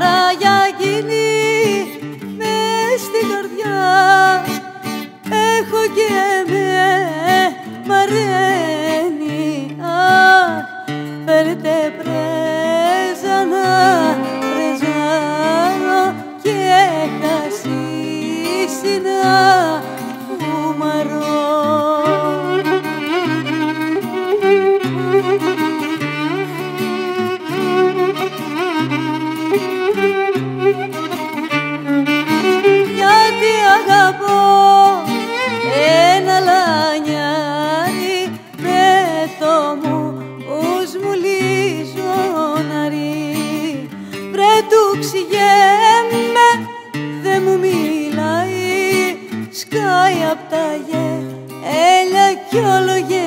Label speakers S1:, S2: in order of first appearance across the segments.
S1: χαρά γίνει μες στην καρδιά. Έχω και ξηγέμαι δε μου μιλάει σκάει απ' τα γέλια κι όλο γέλάει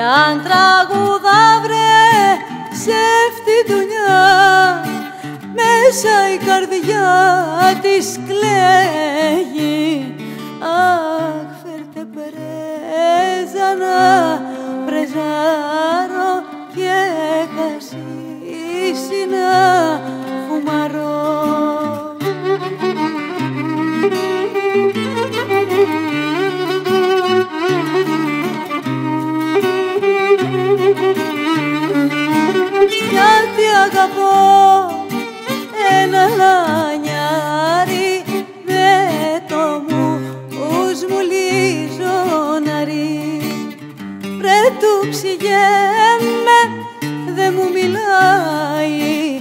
S1: Κι αν τραγούδα βρε σε αυτή δουλειά Μέσα η καρδιά της κλαίγει. Αχ, φέρτε πρέζα αγαπώ ένα λανιάρι με το μου ους μου λιζοναρί Βρε του ξηγέμαι δε μου μιλάει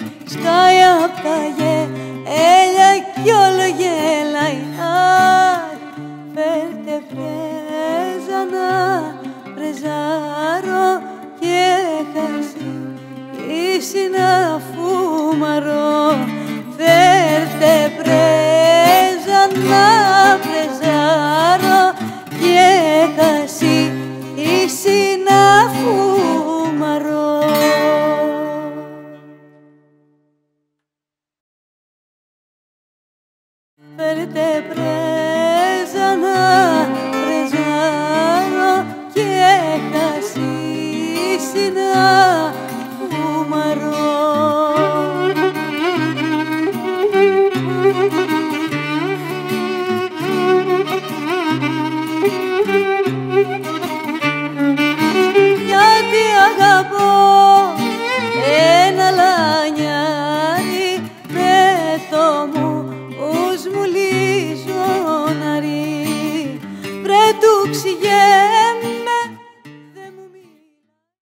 S1: Φέρτε πρέζα να πρεζάρω και ους